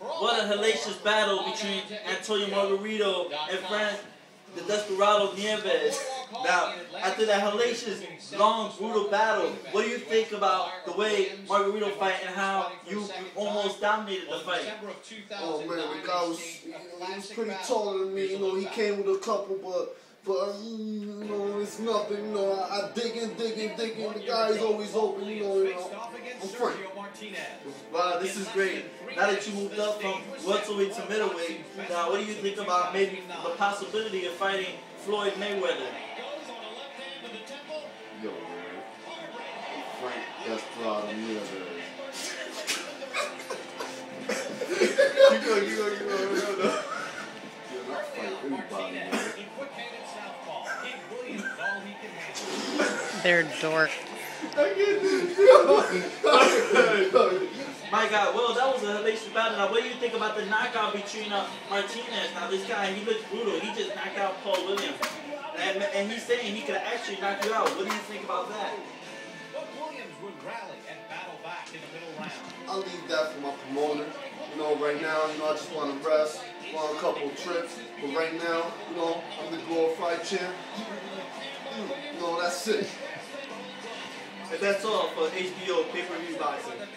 What a hellacious battle between Antonio Margarito and Frank the Desperado Nieves. Now, after that hellacious, long, brutal battle, what do you think about the way Margarito fight and how you almost dominated the fight? Oh man, the guy was, he was pretty taller than me. You know, he came with a couple, but but um, you know, it's nothing. You know, I, I dig in, dig in, dig. The guy is always open. You know, you know. I'm free. Wow, this is great. Now that you moved up from welterweight to middleweight, now what do you think about maybe the possibility of fighting Floyd Mayweather? Yo, man. Frank Desperado Mayweather. you go, you go, you go, you go. They're dork. My God, well, that was a hellacious battle. Now, what do you think about the knockout between uh, Martinez? Now, this guy, he looks brutal. He just knocked out Paul Williams. And, and he's saying he could actually knock you out. What do you think about that? Williams would rally and battle back in the middle round. I'll leave that for my promoter. You know, right now, you know, I just want to rest, want a couple of trips. But right now, you know, I'm the glorified champ. You know, that's it. And that's all for HBO pay-per-view boxing.